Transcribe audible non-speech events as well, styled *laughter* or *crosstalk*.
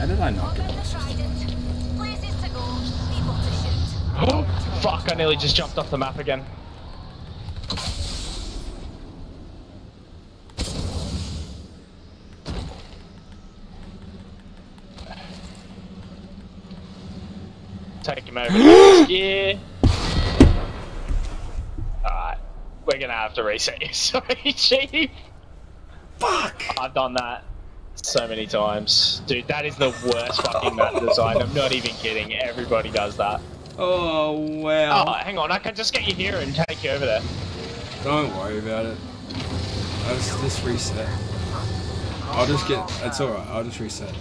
How did I not get an assist? Places to go, people to shoot. Oh, fuck, I nearly just jumped off the map again. Take him over. *gasps* yeah. Alright. We're gonna have to reset you. *laughs* Sorry, Chief. Fuck! I've done that so many times. Dude, that is the worst fucking map design. I'm not even kidding. Everybody does that. Oh, wow. Oh, hang on. I can just get you here and take you over there. Don't worry about it. I'll just, just reset. I'll just get. It's alright, I'll just reset.